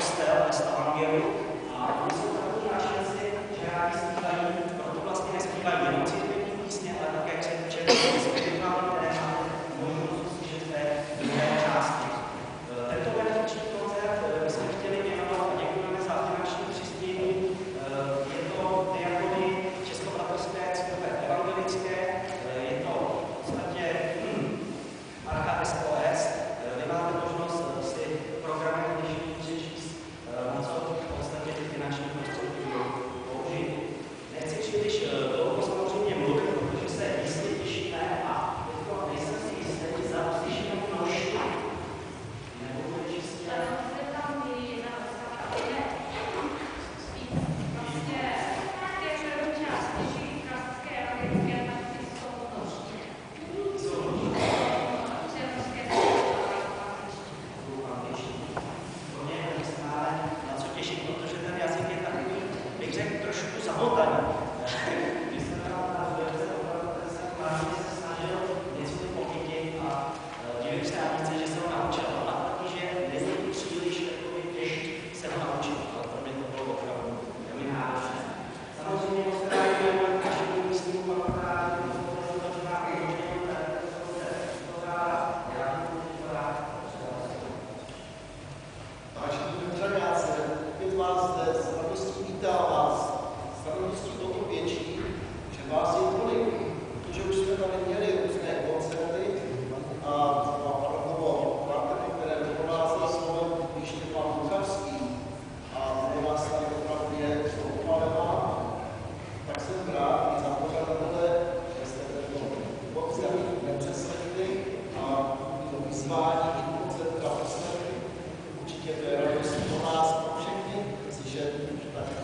steps, the Angelo. S radostí vítám vás. S radostí o to větší, že vás je tolik, protože už jsme tady měli různé koncerty a opravdu práce, které doprovázel slovem ještě pan Luchavský a pro vás tady opravdu je opalená, tak jsem rád i za pořadatele, že jste tento koncert nepřeslechli a to vyzvání i koncerta poslechli. Určitě to je radost pro nás,